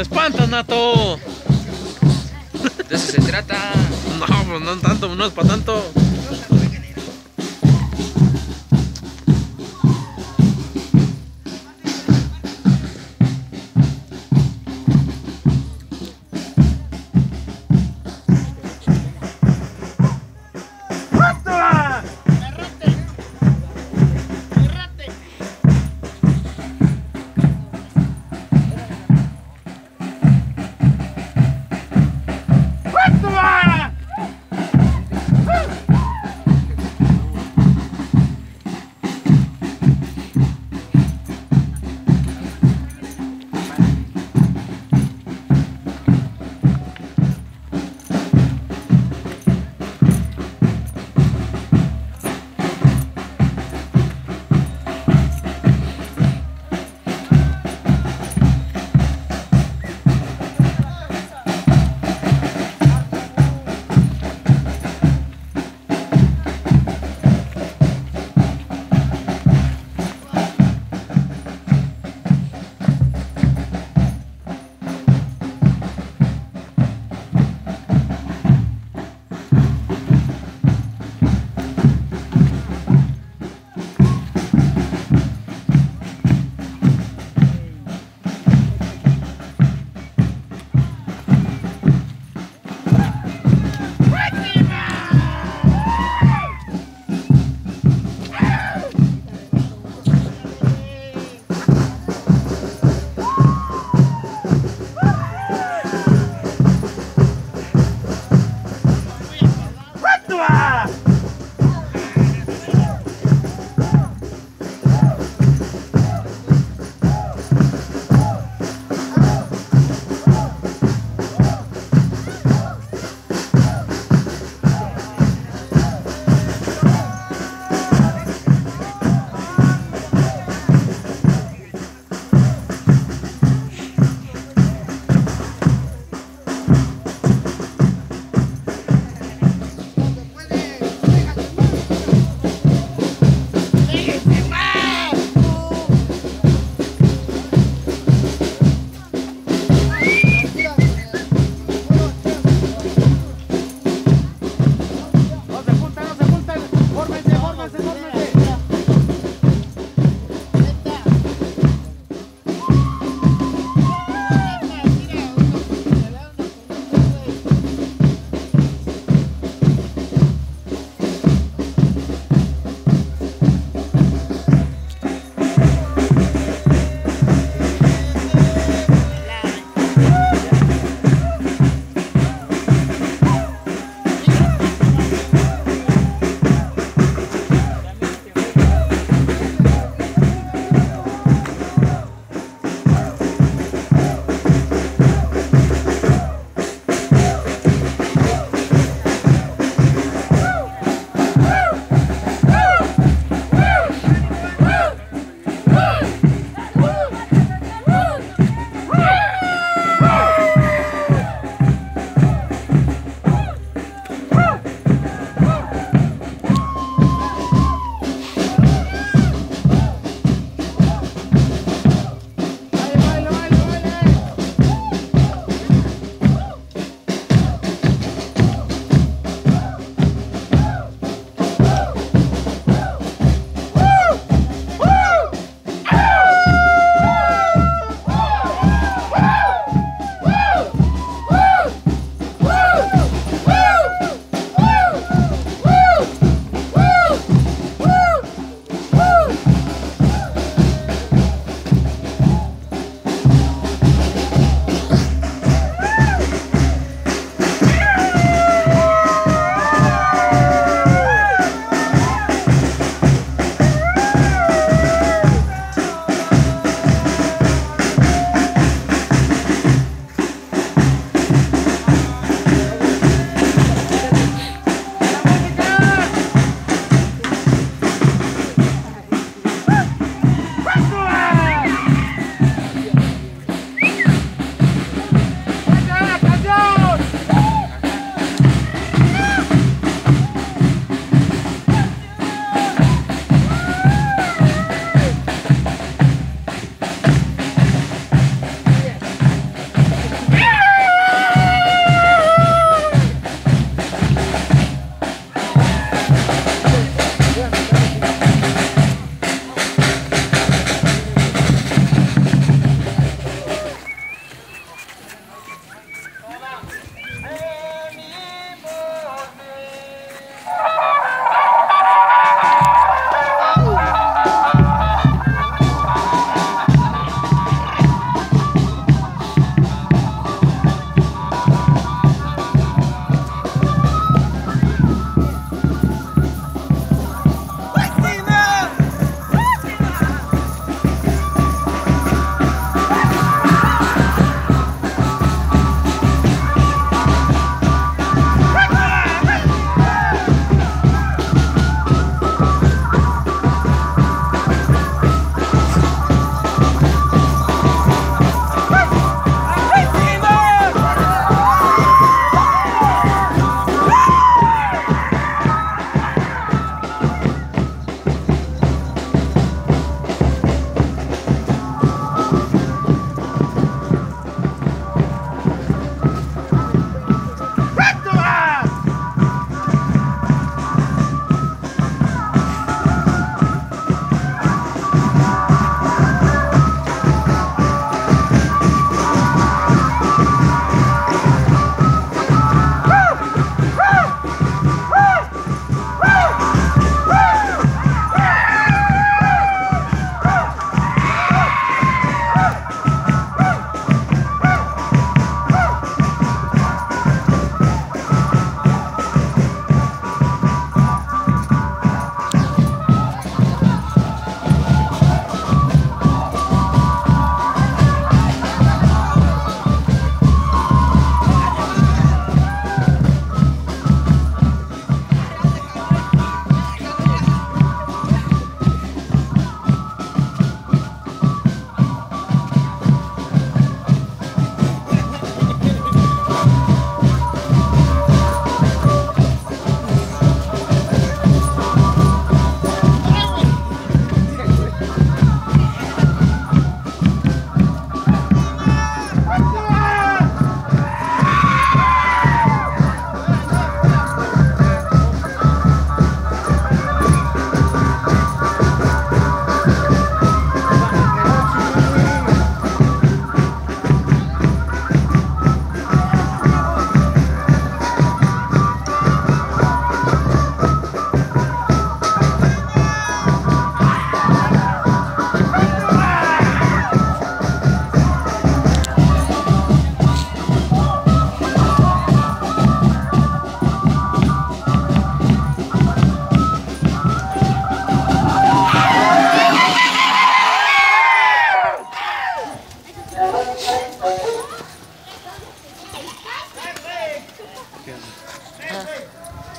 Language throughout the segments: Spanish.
¡Te espantas, Nato! De eso se trata. No, pues no tanto, no es para tanto.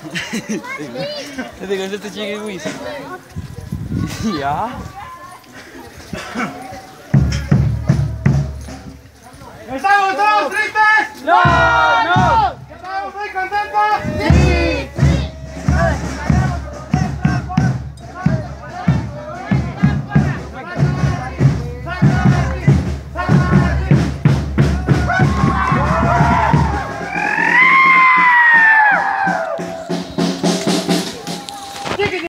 Te contaste chique Wiz. Ya. ¡Estamos todos tristes! ¡No! ¡No! ¡Estamos muy contentos!